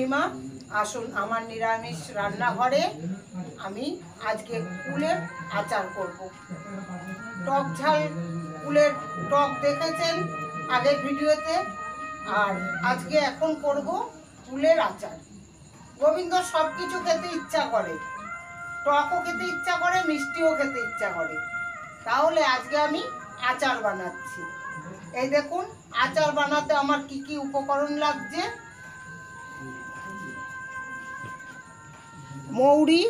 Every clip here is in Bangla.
পূর্ণিমা, আসুন আমার নিরামিষ রান্নাঘরে আমি আজকে কুলের আচার করব। টক ঝাল কুলের টক দেখেছেন আগের ভিডিওতে, আর আজকে এখন করব কুলের আচার। গোবিন্দ সব কিছু খেতে ইচ্ছা করে, টকও খেতে ইচ্ছা করে, মিষ্টিও খেতে ইচ্ছা করে। তাহলে আজকে আমি আচার বানাচ্ছি। এই দেখুন, আচার বানাতে আমার কি কি উপকরণ লাগছে? মৌরি,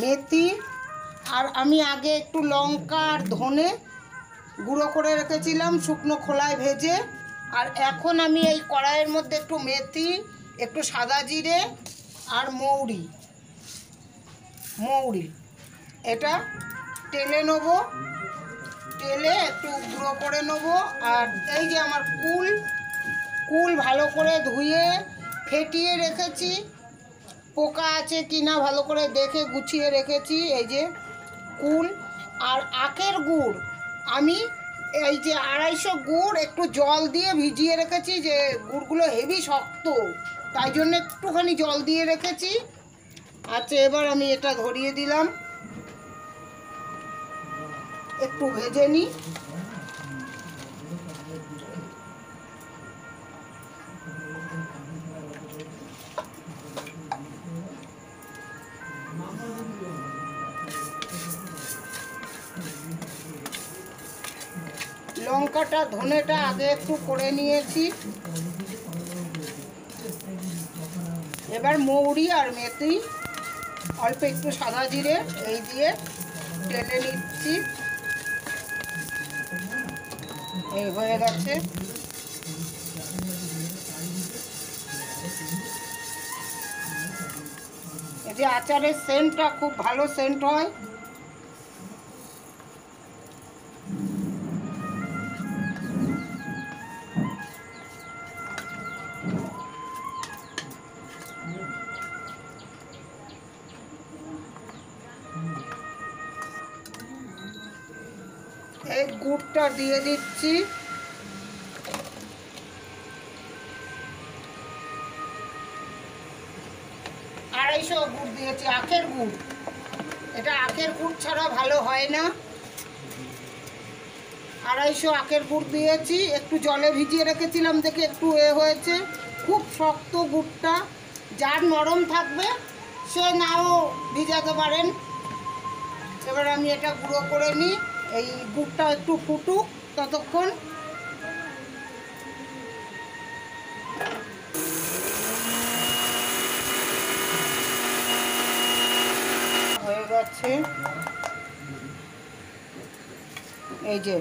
মেথি, আর আমি আগে একটু লঙ্কা আর ধনে গুঁড়ো করে রেখেছিলাম শুকনো খোলায় ভেজে। আর এখন আমি এই কড়াইয়ের মধ্যে একটু মেথি, একটু সাদা জিরে আর মৌরি। মৌরি। এটা টেলে নেব তেলে একটু গুঁড়ো করে নেব। আর এই যে আমার কুল কুল ভালো করে ধুয়ে, ফেটিয়ে রেখেছি। পোকা আছে কি না ভালো করে দেখে গুছিয়ে রেখেছি, এই যে কুল আর আখের গুড়। আমি এই যে আড়াইশো গুড় একটু জল দিয়ে ভিজিয়ে রেখেছি যে গুড়গুলো হেভি শক্ত, তাই জন্য একটুখানি জল দিয়ে রেখেছি। আচ্ছা এবার আমি এটা ধরিয়ে দিলাম। একটু ভেজে নিই। লঙ্কাটা, ধনেটা আগে একটু করে নিয়েছি। এবার মৌরি আর মেথি, অল্প একটু সাদা জিরে, এই দিয়ে টেনে নিচ্ছি। এই হয়ে গেছে। যে আচারের সেন্টটা খুব ভালো সেন্ট হয়। এই গুড়টা দিয়ে দিচ্ছি। আখের গুড়। এটা আখের গুড় ছাড়া ভালো হয় না। আড়াইশো আখের গুড় দিয়েছি। একটু জলে ভিজিয়ে রেখেছিলাম দেখে একটু এ হয়েছে। খুব শক্ত গুড়টা। যার নরম থাকবে, সে নাও ভিজাতে পারেন। এবার আমি এটা গুঁড়ো করে নিই। এই গুড়টা একটু ফুটুক ততক্ষণ। গেছে এই যে,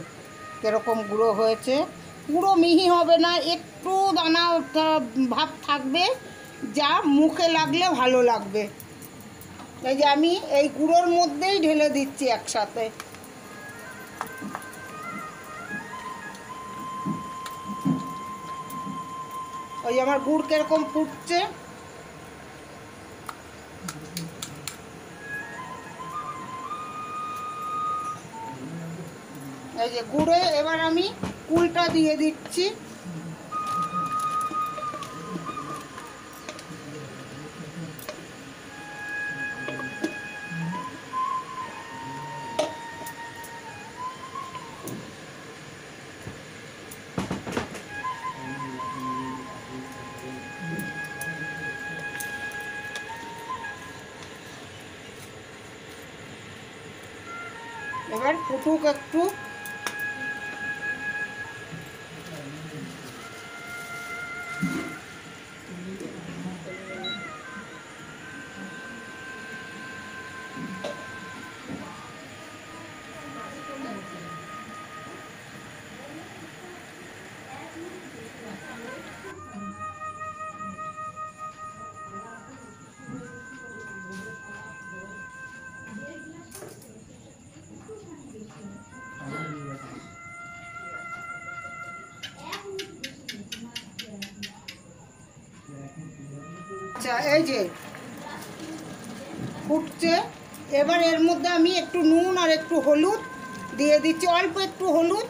কীরকম গুঁড়ো হয়েছে। পুরো মিহি হবে না, একটু দানা ভাব থাকবে, যা মুখে লাগলে ভালো লাগবে। এই যে আমি এই গুঁড়োর মধ্যেই ঢেলে দিচ্ছি একসাথে। ওই আমার গুড় কীরকম ফুটছে। যে গুড়ে এবার আমি কুলটা দিয়ে দিচ্ছি। এবার ফুটুক একটু। আচ্ছা এই যে। ফুটছে। এবার এর মধ্যে আমি একটু নুন আর একটু হলুদ দিয়ে দিচ্ছি, অল্প একটু হলুদ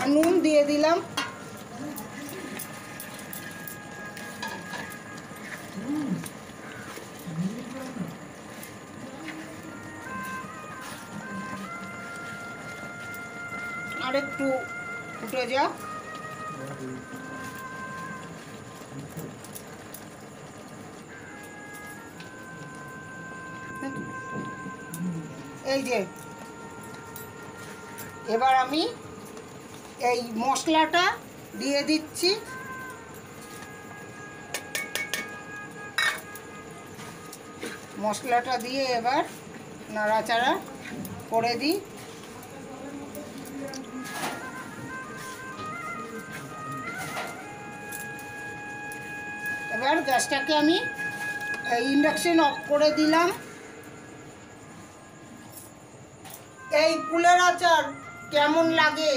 আর নুন দিয়ে দিলাম। আর একটু ফুটে যাক। এই যে, এবার আমি এই মশলাটা দিয়ে দিচ্ছি। মশলাটা দিয়ে এবার নাড়াচাড়া করে দিই। এবার গ্যাসটাকে আমি ইন্ডাকশন অফ করে দিলাম। এই কুলের আচার কেমন লাগে?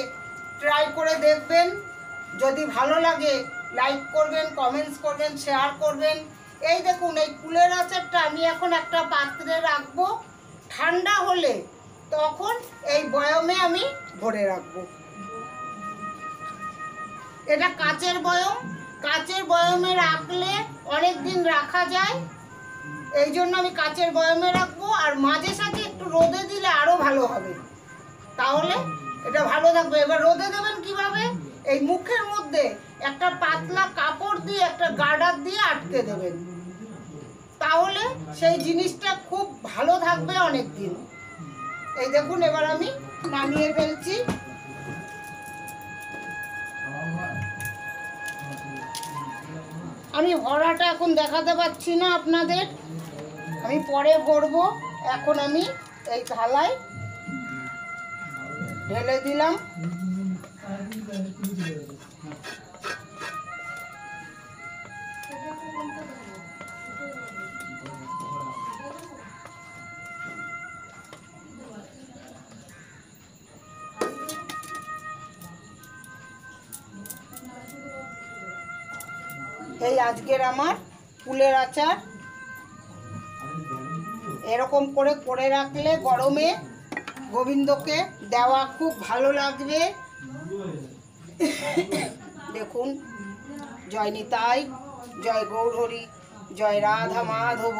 ট্রাই করে দেখবেন। যদি ভালো লাগে লাইক করবেন কমেন্টস করবেন শেয়ার করবেন। এই দেখুন, এই কুলের আচারটা আমি এখন একটা পাত্রে রাখব। ঠান্ডা হলে তখন এই বয়মে আমি ভরে রাখব। এটা কাচের বয়ম। কাচের বয়মে রাখলে অনেক দিন রাখা যায়। এই জন্য আমি কাচের বয়মে রাখব। আর মাঝে একটু রোদে দিলে আরও ভালো হবে। তাহলে এটা ভালো থাকবে। এবার রোদে দেবেন কীভাবে? এই মুখের মধ্যে একটা পাতলা কাপড় দিয়ে, একটা গার্ডার দিয়ে আটকে দেবেন। তাহলে সেই জিনিসটা খুব ভালো থাকবে অনেক দিন এই দেখুন, এবার আমি নামিয়ে ফেলছি। আমি ভরাটা এখন দেখাতে পাচ্ছি না আপনাদের। আমি পরে ভরবো। এখন আমি এই থালায় ঢেলে দিলাম। এই আজকের আমার ফুলের আচার। এরকম করে করে রাখলে গরমে গোবিন্দকে দেওয়া খুব ভালো লাগবে। দেখুন, জয় নিতাই, জয় গৌরহরি, জয় রাধা মাধব।